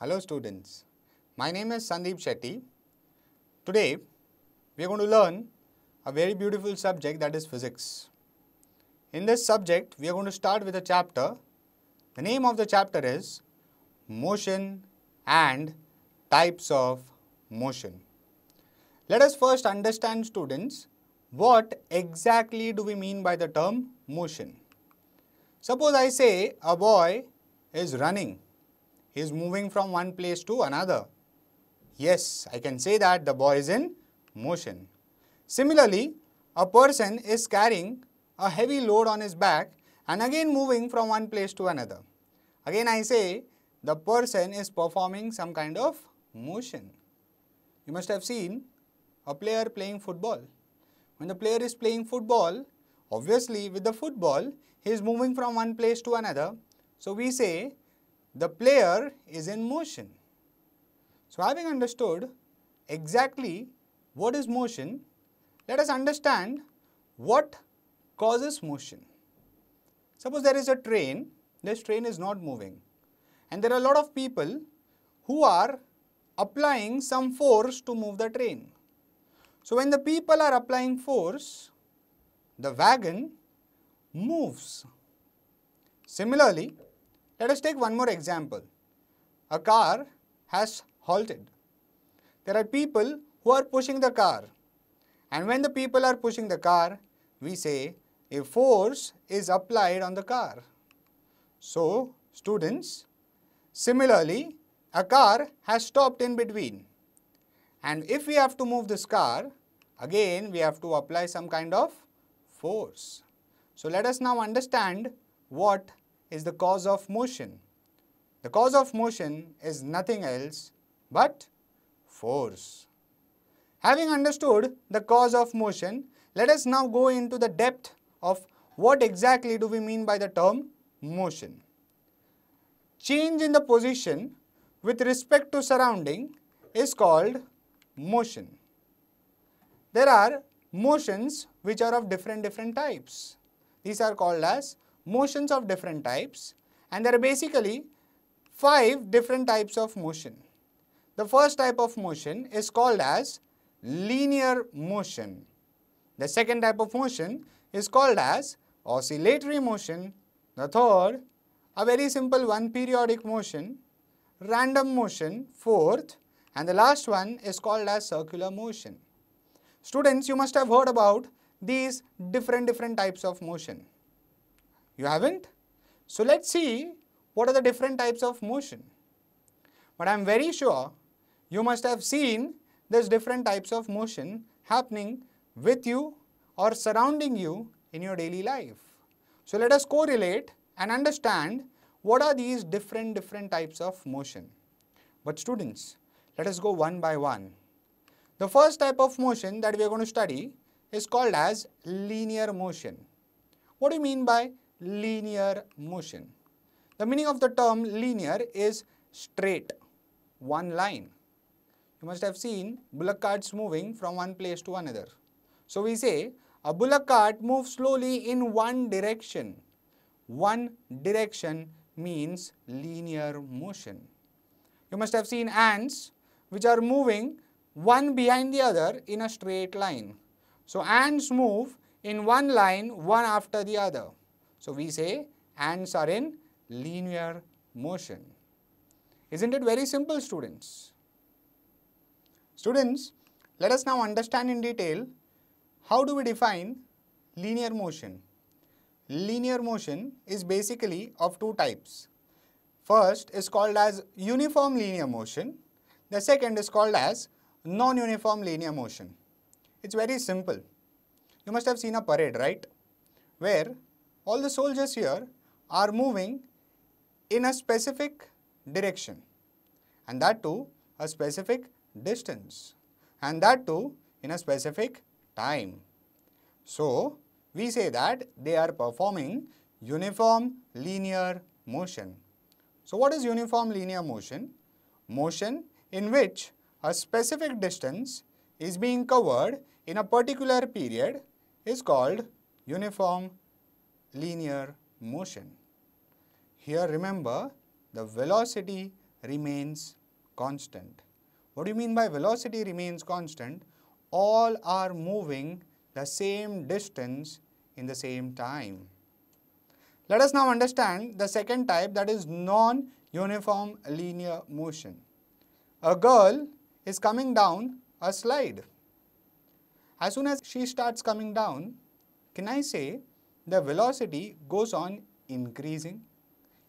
Hello students, my name is Sandeep Shetty. Today we are going to learn a very beautiful subject that is physics. In this subject we are going to start with a chapter. The name of the chapter is Motion and Types of Motion. Let us first understand students what exactly do we mean by the term motion. Suppose I say a boy is running, he is moving from one place to another. Yes, I can say that the boy is in motion. Similarly, a person is carrying a heavy load on his back and again moving from one place to another. Again I say the person is performing some kind of motion. You must have seen a player playing football. When the player is playing football, obviously with the football, he is moving from one place to another. So we say the player is in motion. So having understood exactly what is motion, let us understand what causes motion. Suppose there is a train, this train is not moving and there are a lot of people who are applying some force to move the train. So when the people are applying force, the wagon moves. Similarly, let us take one more example. A car has halted. There are people who are pushing the car and when the people are pushing the car, we say a force is applied on the car. So, students, similarly, a car has stopped in between and if we have to move this car, again we have to apply some kind of force. So let us now understand what is the cause of motion. The cause of motion is nothing else but force. Having understood the cause of motion, let us now go into the depth of what exactly do we mean by the term motion. Change in the position with respect to surrounding is called motion. There are motions which are of different different types. These are called as motions of different types and there are basically five different types of motion. The first type of motion is called as linear motion. The second type of motion is called as oscillatory motion. The third, a very simple one periodic motion, random motion, fourth, and the last one is called as circular motion. Students, you must have heard about these different different types of motion. You haven't? So let's see what are the different types of motion. But I am very sure you must have seen these different types of motion happening with you or surrounding you in your daily life. So let us correlate and understand what are these different different types of motion. But students, let us go one by one. The first type of motion that we are going to study is called as linear motion. What do you mean by linear motion? The meaning of the term linear is straight, one line. You must have seen bullock carts moving from one place to another. So we say a bullock cart moves slowly in one direction. One direction means linear motion. You must have seen ants which are moving one behind the other in a straight line. So ants move in one line one after the other. So we say ants are in linear motion. Isn't it very simple students? Students, let us now understand in detail how do we define linear motion. Linear motion is basically of two types. First is called as uniform linear motion. The second is called as non-uniform linear motion. It's very simple. You must have seen a parade, right? Where all the soldiers here are moving in a specific direction and that too a specific distance and that too in a specific time. So, we say that they are performing uniform linear motion. So, what is uniform linear motion? Motion in which a specific distance is being covered in a particular period is called uniform linear motion. Here remember the velocity remains constant. What do you mean by velocity remains constant? All are moving the same distance in the same time. Let us now understand the second type that is non-uniform linear motion. A girl is coming down a slide. As soon as she starts coming down, can I say the velocity goes on increasing?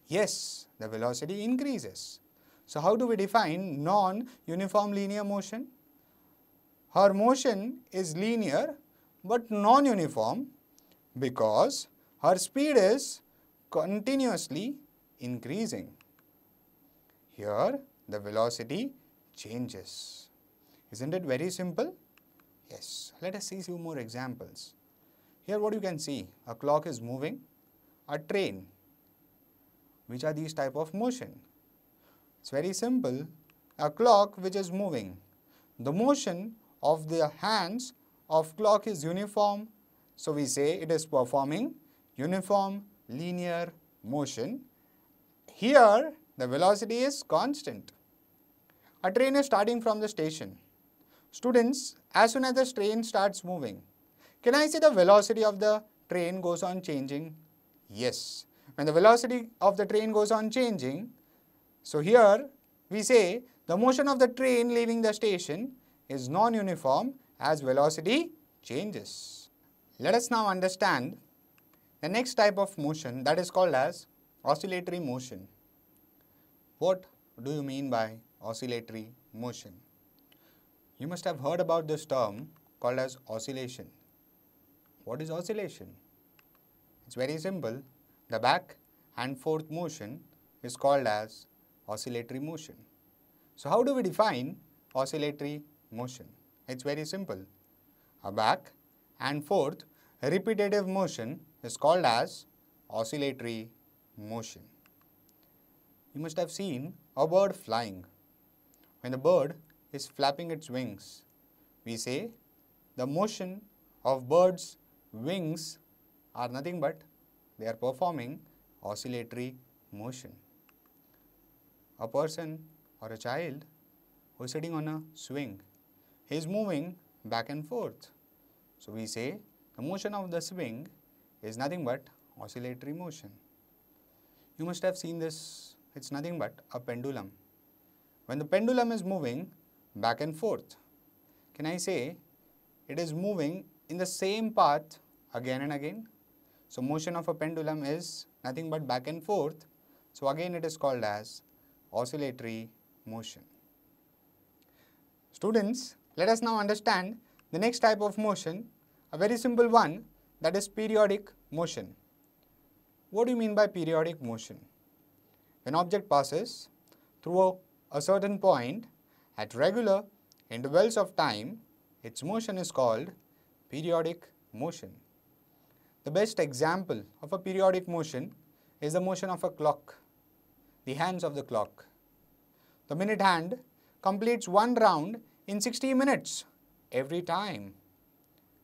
Yes, the velocity increases. So how do we define non-uniform linear motion? Her motion is linear but non-uniform because her speed is continuously increasing. Here the velocity changes. Isn't it very simple? Yes. Let us see few more examples. Here what you can see, a clock is moving, a train. Which are these type of motion? It's very simple. A clock which is moving. The motion of the hands of clock is uniform. So we say it is performing uniform linear motion. Here the velocity is constant. A train is starting from the station. Students, as soon as the train starts moving, can I say the velocity of the train goes on changing? Yes. When the velocity of the train goes on changing, so here we say the motion of the train leaving the station is non-uniform as velocity changes. Let us now understand the next type of motion that is called as oscillatory motion. What do you mean by oscillatory motion? You must have heard about this term called as oscillation. What is oscillation? It's very simple. The back and forth motion is called as oscillatory motion. So how do we define oscillatory motion? It's very simple. A back and forth repetitive motion is called as oscillatory motion. You must have seen a bird flying. When the bird is flapping its wings, we say the motion of bird's wings are nothing but they are performing oscillatory motion. A person or a child who is sitting on a swing, he is moving back and forth. So we say the motion of the swing is nothing but oscillatory motion. You must have seen this, it's nothing but a pendulum. When the pendulum is moving back and forth, can I say it is moving in the same path again and again? So motion of a pendulum is nothing but back and forth. So again it is called as oscillatory motion. Students, let us now understand the next type of motion, a very simple one that is periodic motion. What do you mean by periodic motion? When object passes through a, a certain point at regular intervals of time, its motion is called periodic motion. The best example of a periodic motion is the motion of a clock, the hands of the clock. The minute hand completes one round in 60 minutes every time.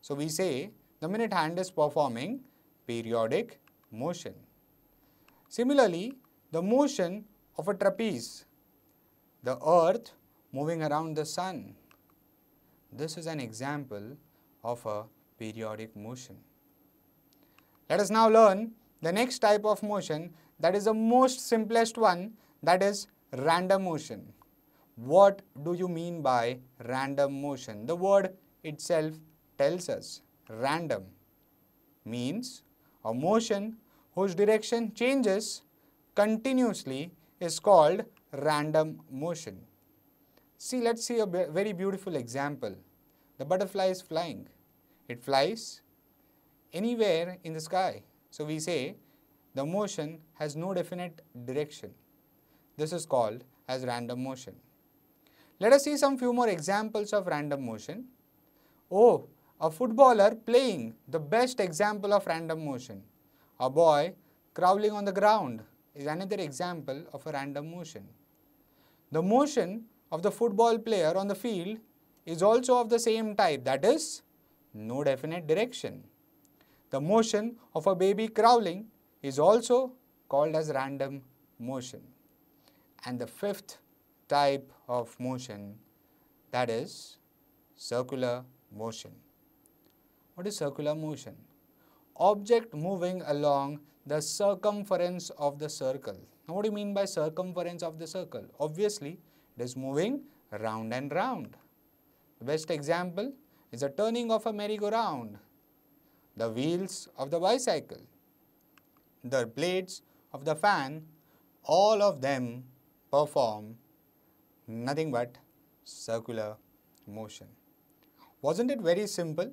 So we say the minute hand is performing periodic motion. Similarly, the motion of a trapeze, the earth moving around the sun. This is an example of a periodic motion. Let us now learn the next type of motion that is the most simplest one that is random motion. What do you mean by random motion? The word itself tells us random means a motion whose direction changes continuously is called random motion. See, let's see a very beautiful example. The butterfly is flying. It flies anywhere in the sky. So we say the motion has no definite direction. This is called as random motion. Let us see some few more examples of random motion. Oh, a footballer playing, the best example of random motion. A boy crawling on the ground is another example of a random motion. The motion of the football player on the field is also of the same type that is no definite direction. The motion of a baby crawling is also called as random motion. And the fifth type of motion that is circular motion. What is circular motion? Object moving along the circumference of the circle. Now what do you mean by circumference of the circle? Obviously it is moving round and round. The best example is the turning of a merry-go-round, the wheels of the bicycle, the blades of the fan, all of them perform nothing but circular motion. Wasn't it very simple?